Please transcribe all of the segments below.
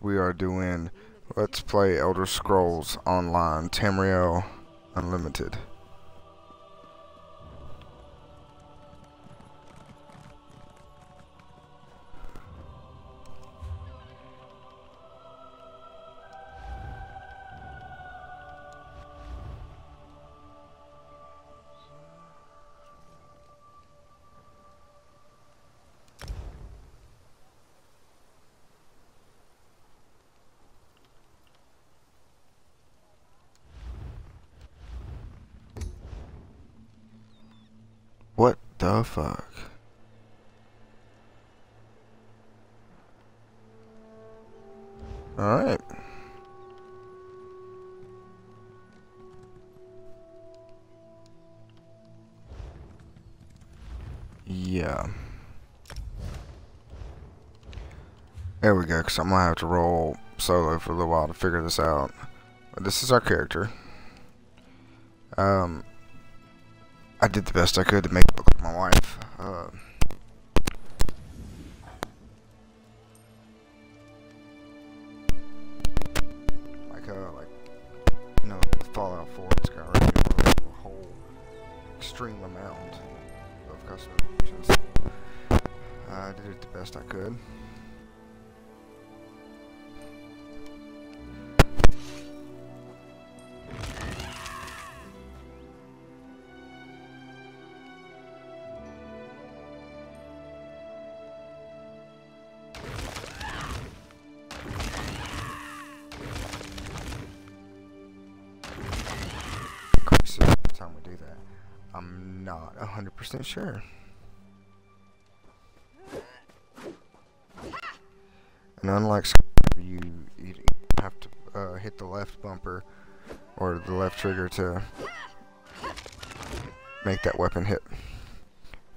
we are doing Let's Play Elder Scrolls Online Tamriel Unlimited. Fuck? Alright. Yeah. There we go, because I'm going to have to roll solo for a little while to figure this out. But this is our character. Um, I did the best I could to make it look not 100% sure. And unlike you, you have to uh, hit the left bumper or the left trigger to make that weapon hit.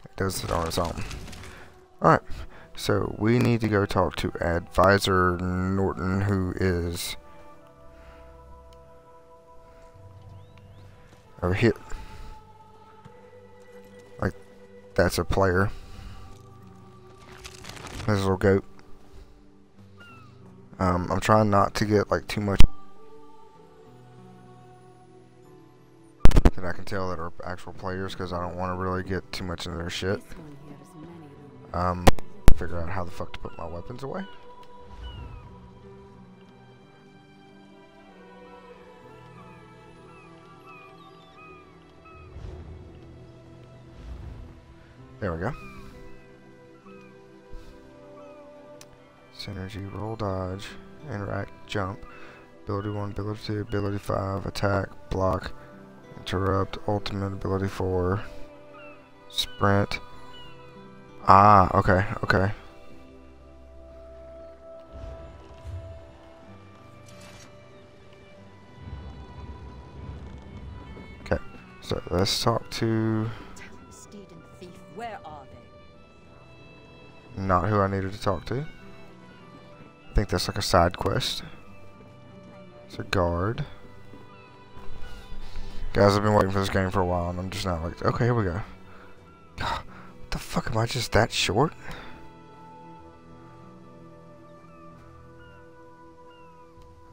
It does it on its own. Alright, so we need to go talk to Advisor Norton, who is over here. That's a player. This little goat. Um, I'm trying not to get like too much that I can tell that are actual players because I don't want to really get too much into their shit. This one here has many rooms. Um, figure out how the fuck to put my weapons away. There we go. Synergy, roll dodge, interact, jump, ability 1, ability 2, ability 5, attack, block, interrupt, ultimate, ability 4, sprint. Ah, okay, okay. Okay, so let's talk to not who I needed to talk to. I think that's like a side quest. It's a guard. Guys, I've been waiting for this game for a while and I'm just not like, okay, here we go. What the fuck, am I just that short?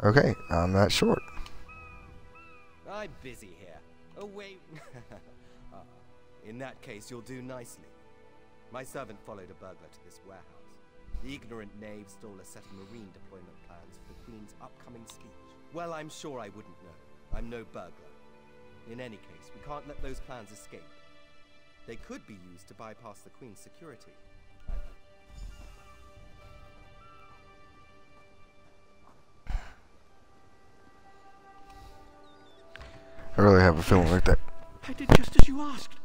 Okay, I'm that short. I'm busy here. Oh, wait. Ah, in that case, you'll do nicely. My servant followed a burglar to this warehouse. The ignorant knave stole a set of marine deployment plans for the Queen's upcoming speech. Well, I'm sure I wouldn't know. I'm no burglar. In any case, we can't let those plans escape. They could be used to bypass the Queen's security. I really have a feeling like that. I did just as you asked.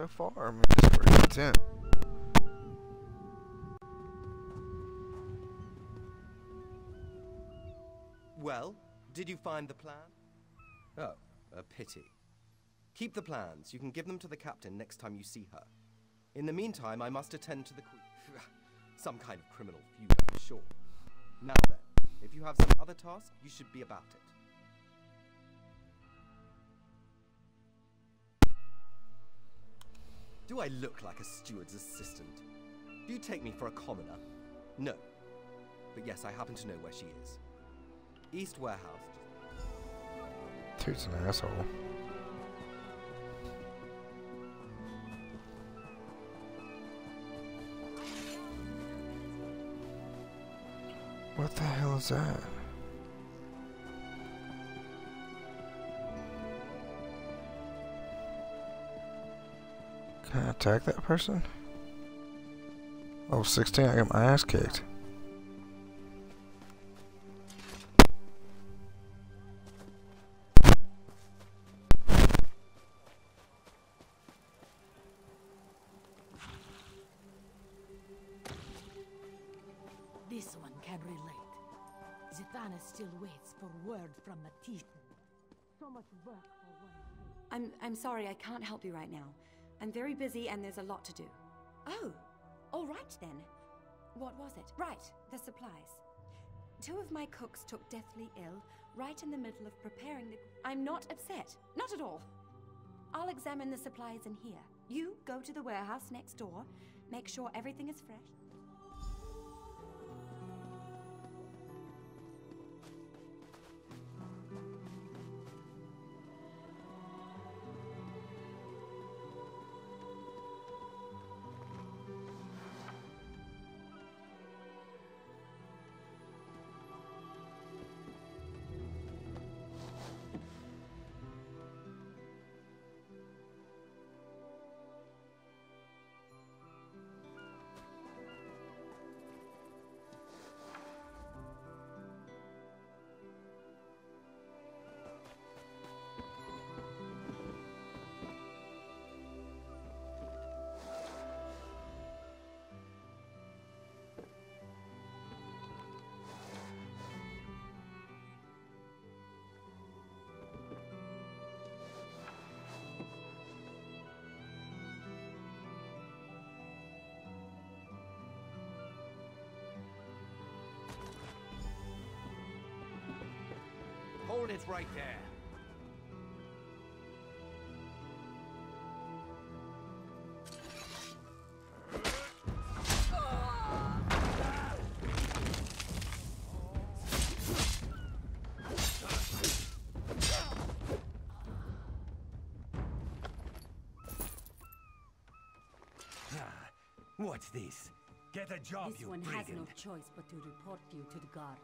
So far. I mean, it's pretty content. Well, did you find the plan? Oh, a pity. Keep the plans. You can give them to the captain next time you see her. In the meantime, I must attend to the queen. some kind of criminal feud, I'm sure. Now then, if you have some other task, you should be about it. Do I look like a steward's assistant? Do you take me for a commoner? No. But yes, I happen to know where she is. East Warehouse. Dude's an asshole. What the hell is that? Can I attack that person? Oh, 16, I got my ass kicked. This one can relate. Zathana still waits for word from Mathiisen. So much work for one. I'm I'm sorry, I can't help you right now. I'm very busy and there's a lot to do. Oh, all right then. What was it? Right, the supplies. Two of my cooks took deathly ill right in the middle of preparing the. I'm not upset. Not at all. I'll examine the supplies in here. You go to the warehouse next door, make sure everything is fresh. Hold it right there. Ah, What's this? Get a job, This you one brigand. has no choice but to report you to the guard.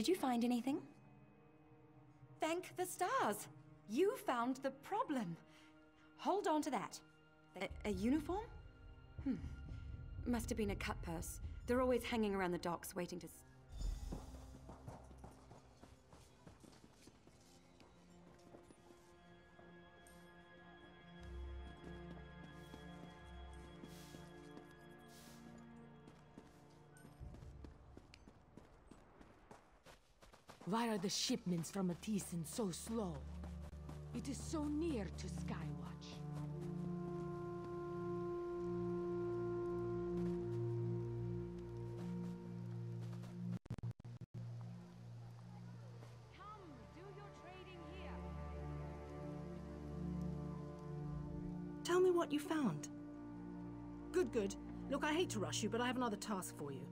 Did you find anything? Thank the stars! You found the problem. Hold on to that. A, a uniform? Hmm. Must have been a cut purse. They're always hanging around the docks waiting to. Why are the shipments from Mathiisen so slow? It is so near to Skywatch. Tell me what you found. Good, good. Look, I hate to rush you, but I have another task for you.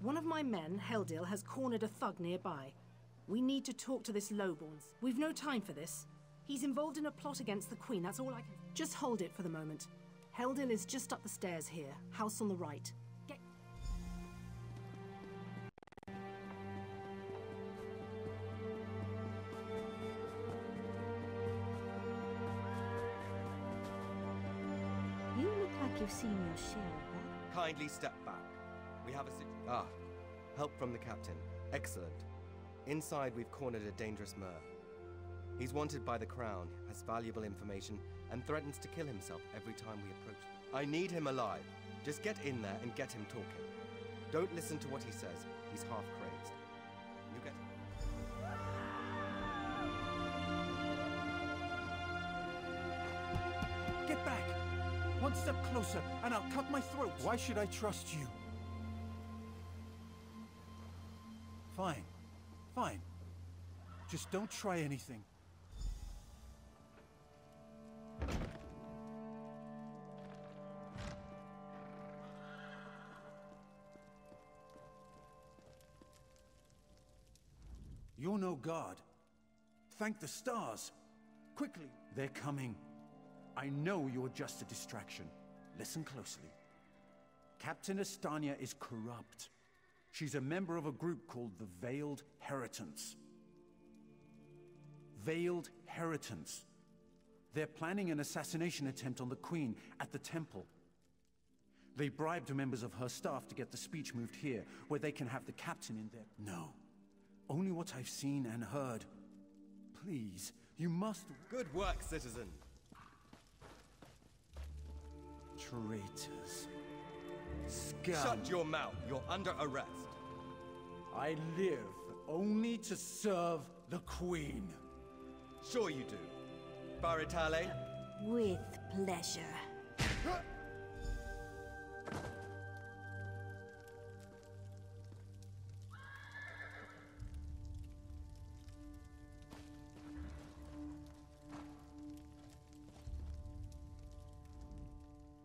One of my men, Heldil, has cornered a thug nearby. We need to talk to this Lowborns. We've no time for this. He's involved in a plot against the Queen, that's all I can... Just hold it for the moment. Heldil is just up the stairs here, house on the right. Get... You look like you've seen your share of that. Kindly step back. We have a... Ah, help from the captain. Excellent. Inside, we've cornered a dangerous Mer. He's wanted by the Crown, has valuable information, and threatens to kill himself every time we approach. I need him alive. Just get in there and get him talking. Don't listen to what he says. He's half crazed. You get. Get back! One step closer, and I'll cut my throat! Why should I trust you? Fine. Fine. Just don't try anything. You're no god. Thank the stars. Quickly, they're coming. I know you're just a distraction. Listen closely. Captain Astanya is corrupt. She's a member of a group called the Veiled Heritance. Veiled Heritance. They're planning an assassination attempt on the Queen at the Temple. They bribed members of her staff to get the speech moved here, where they can have the captain in there. No. Only what I've seen and heard. Please, you must. Good work, citizen. Traitors. Scum. Shut your mouth. You're under arrest. I live only to serve the Queen. Sure you do. Baritale? With pleasure.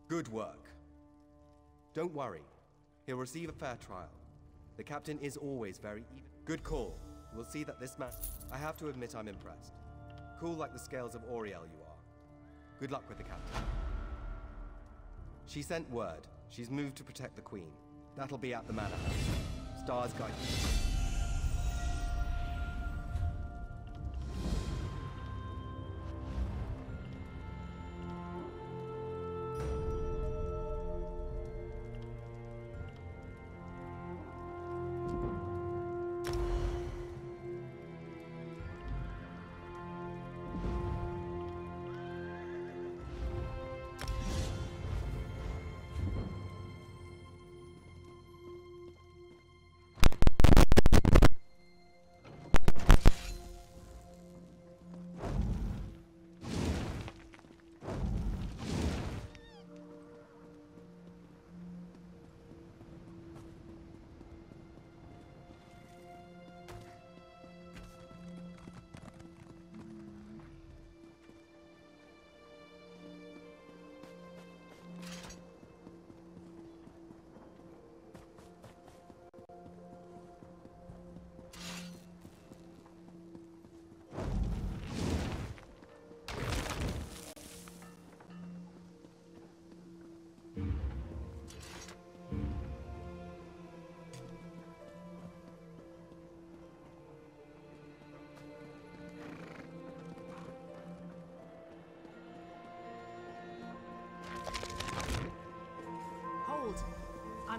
Good work. Don't worry. He'll receive a fair trial. The captain is always very even. Good call. We'll see that this match. I have to admit I'm impressed. Cool like the scales of Auriel you are. Good luck with the captain. She sent word. She's moved to protect the queen. That'll be at the manor house. Stars guide you.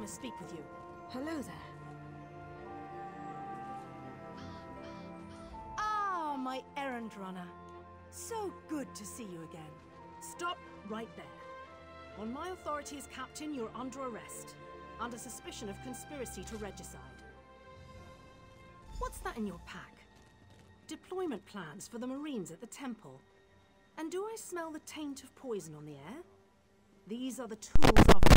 Must speak with you. Hello there. Ah, my errand runner. So good to see you again. Stop right there. On my authority as captain, you're under arrest. Under suspicion of conspiracy to regicide. What's that in your pack? Deployment plans for the Marines at the Temple. And do I smell the taint of poison on the air? These are the tools of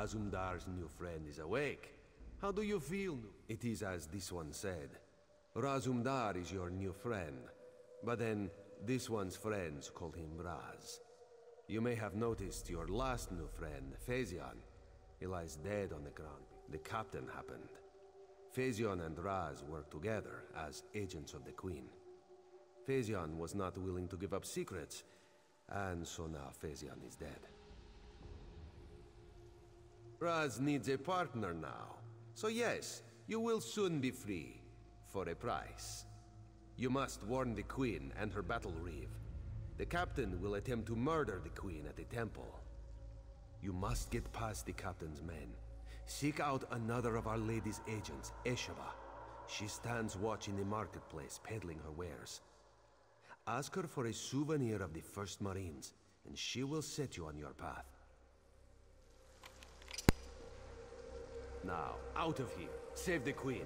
Razum-dar's new friend is awake. How do you feel? It is as this one said. Razum-dar is your new friend. But then, this one's friends call him Raz. You may have noticed your last new friend, Phaezion. He lies dead on the ground. The captain happened. Phaezion and Raz work together as agents of the Queen. Phaezion was not willing to give up secrets, and so now Phaezion is dead. Raz needs a partner now. So yes, you will soon be free. For a price. You must warn the Queen and her battle reeve. The captain will attempt to murder the Queen at the temple. You must get past the captain's men. Seek out another of Our Lady's agents, Eshaba. She stands watch in the marketplace, peddling her wares. Ask her for a souvenir of the First Marines, and she will set you on your path. Now, out of here. Save the Queen.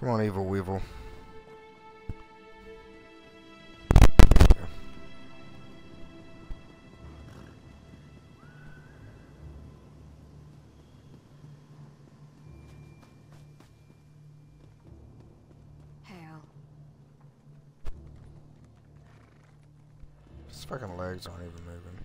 Come on, Evil Weevil. His fucking legs aren't even moving.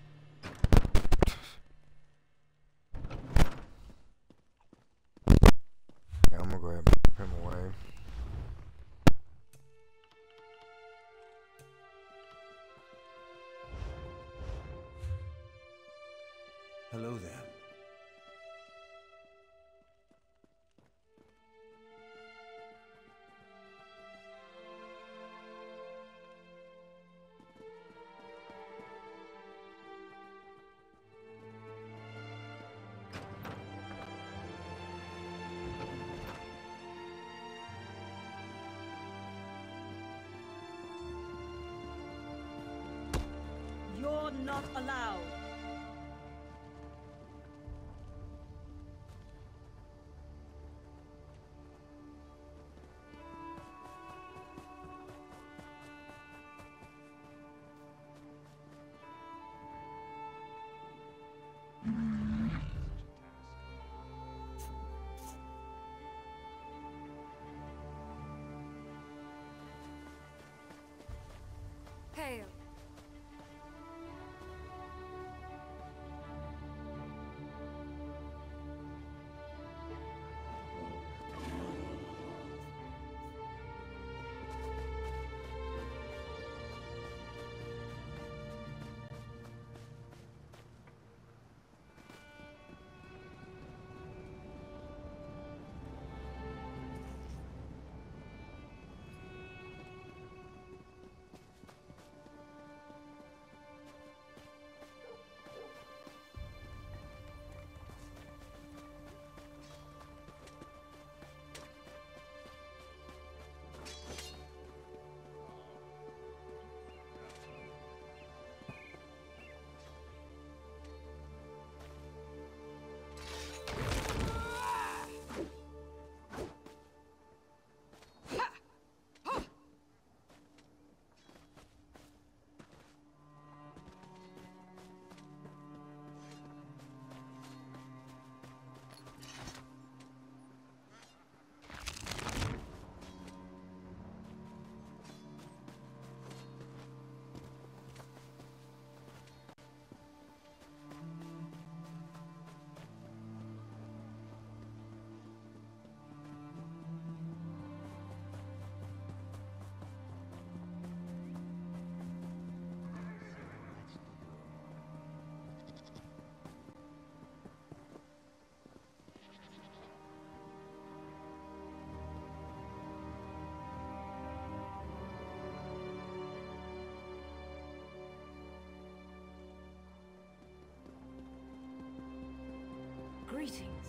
Not allowed. Greetings.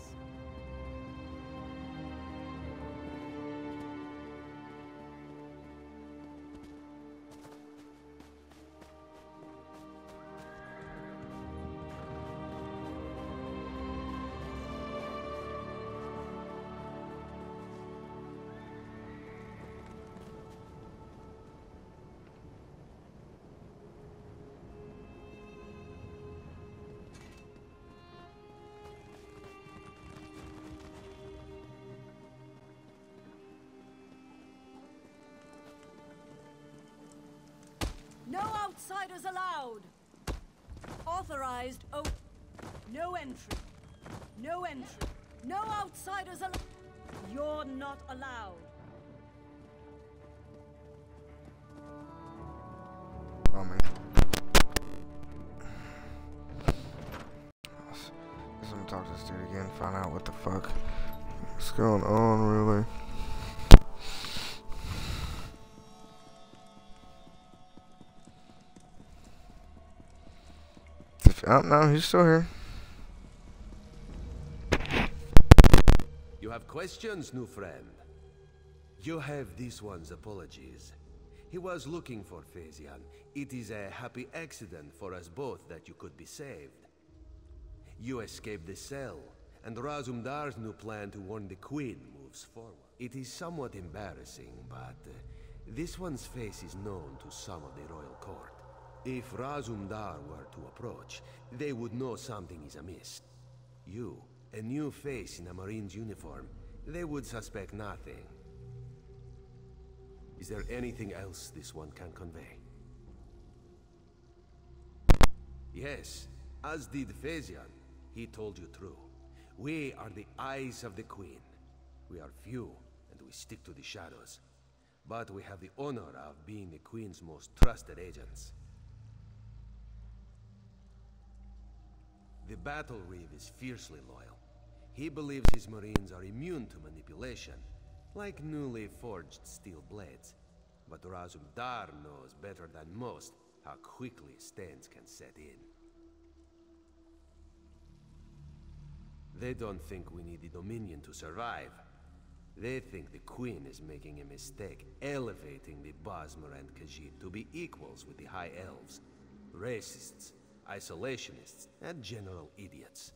Outsiders allowed. Authorized. Oh, no entry. No entry. No outsiders allowed. You're not allowed. Oh, Coming. Guess I'm gonna talk to this dude again, find out what the fuck is going on, really. Oh, no, he's still here. You have questions, new friend? You have this one's apologies. He was looking for Phaesian. It is a happy accident for us both that you could be saved. You escaped the cell, and Razum-dar's new plan to warn the Queen moves forward. It is somewhat embarrassing, but uh, this one's face is known to some of the royal court. If Razum-dar were to approach, they would know something is amiss. You, a new face in a Marine's uniform, they would suspect nothing. Is there anything else this one can convey? Yes, as did Phaesian. He told you true. We are the eyes of the Queen. We are few, and we stick to the shadows. But we have the honor of being the Queen's most trusted agents. The Battle Reeve is fiercely loyal. He believes his Marines are immune to manipulation, like newly forged steel blades. But Razum Dar knows better than most how quickly stains can set in. They don't think we need the Dominion to survive. They think the Queen is making a mistake, elevating the Bosmer and Khajiit to be equals with the High Elves. Racists, isolationists, and general idiots.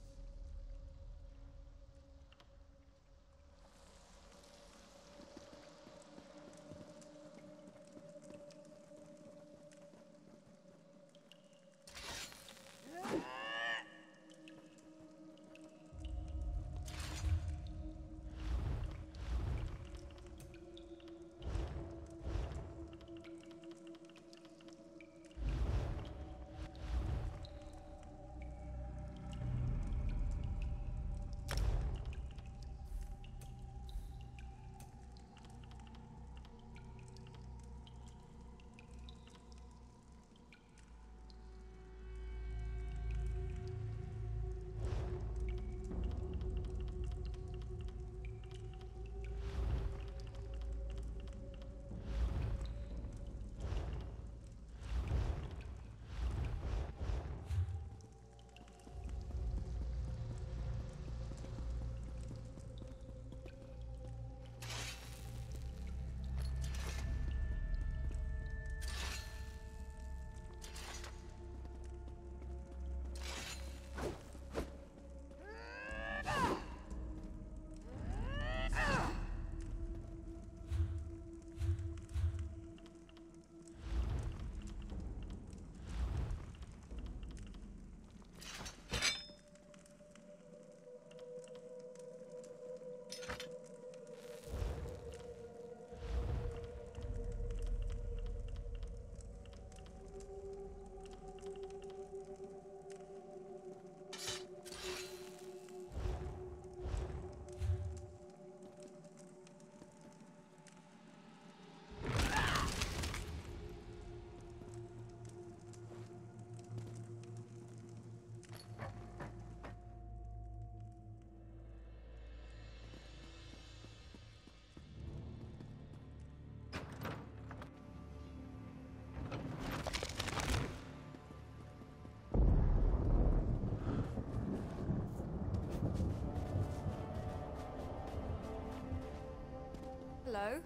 Hello?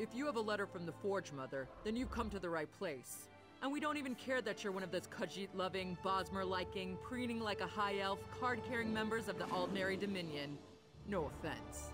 If you have a letter from the Forge Mother, then you've come to the right place. And we don't even care that you're one of those Khajiit-loving, Bosmer-liking, preening like a high elf, card-carrying members of the Aldmeri Dominion. No offense.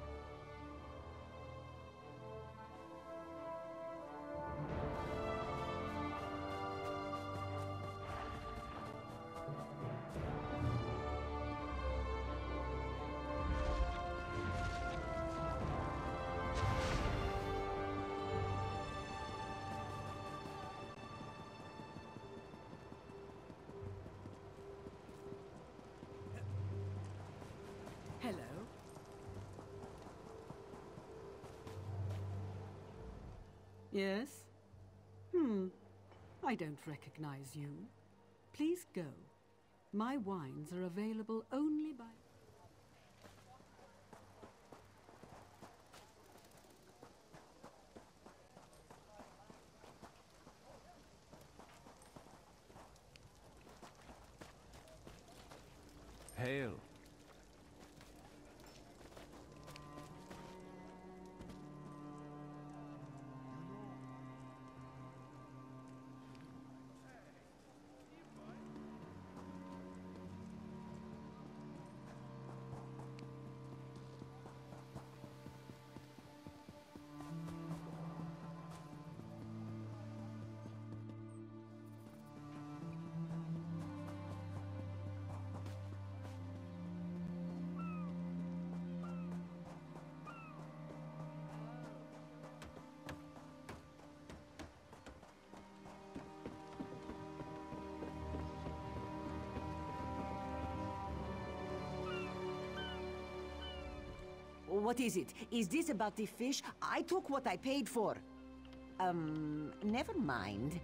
I don't recognize you. Please go. My wines are available only what is it? Is this about the fish? I took what I paid for. Um, never mind.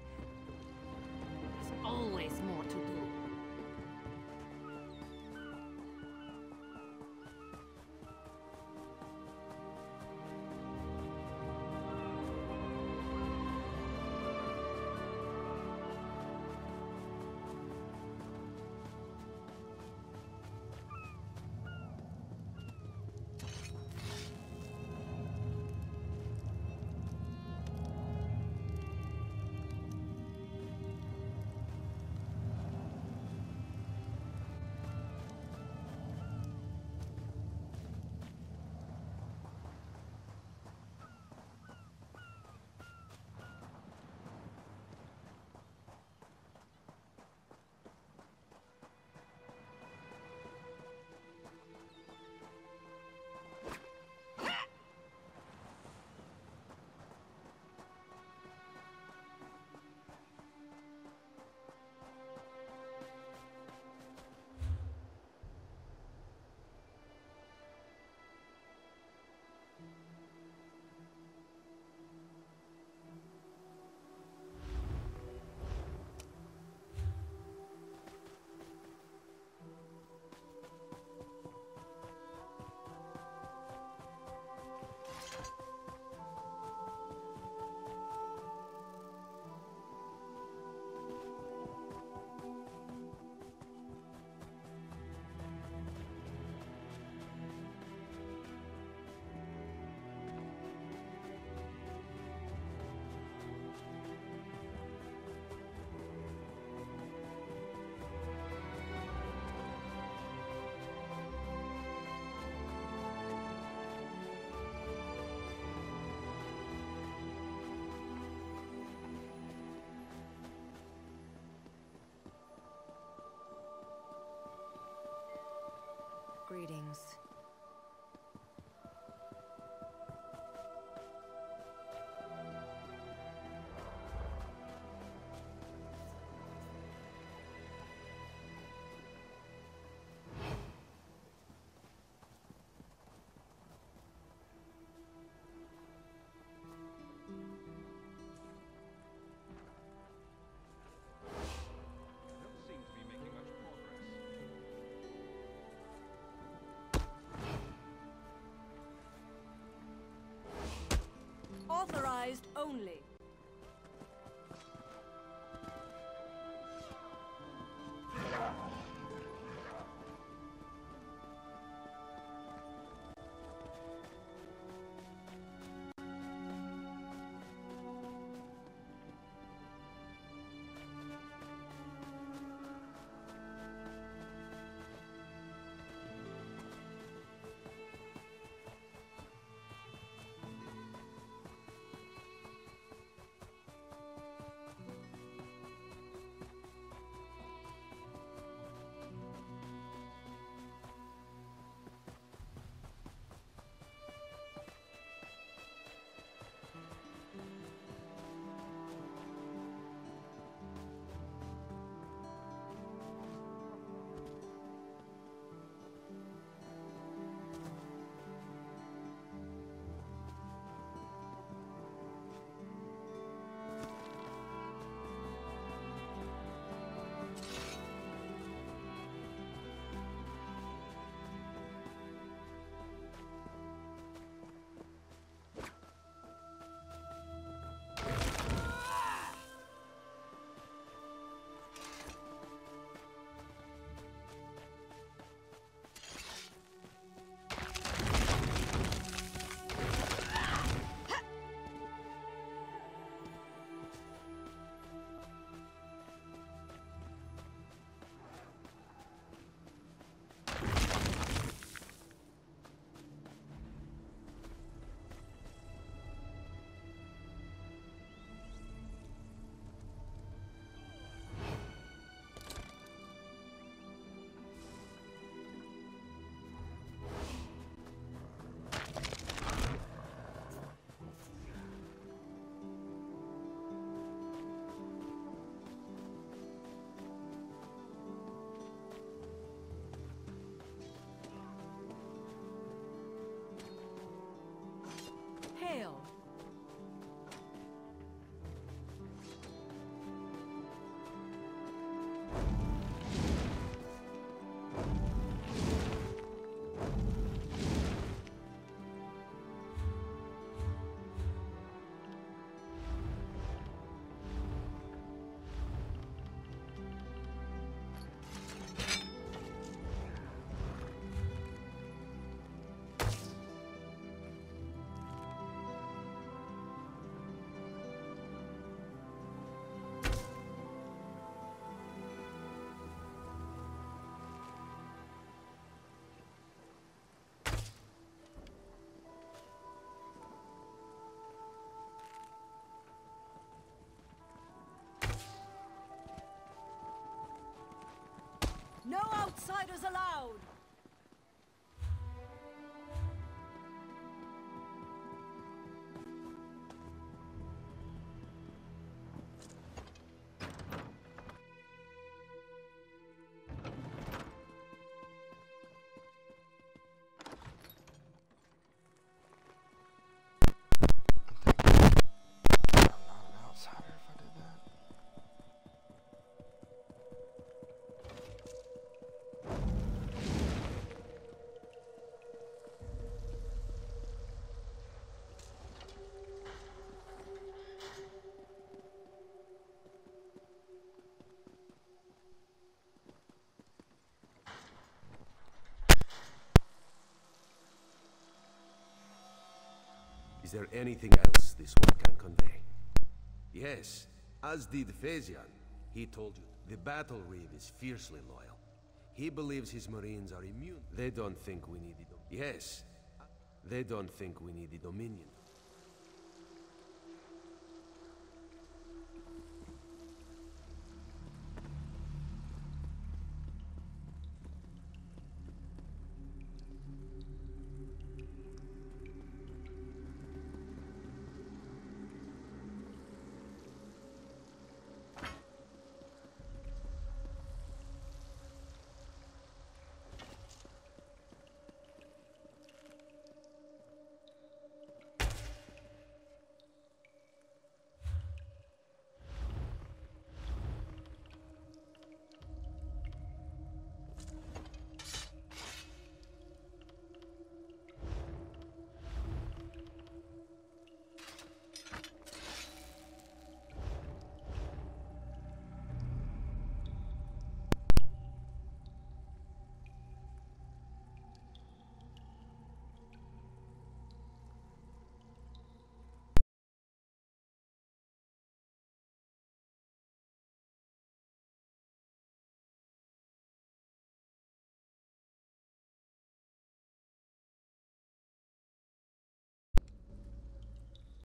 Greetings. Authorized only. No outsiders allowed! Is there anything else this one can convey? Yes, as did Phaesian. He told you the Battle Reeve is fiercely loyal. He believes his marines are immune. They don't think we need the Yes, they don't think we need the Dominion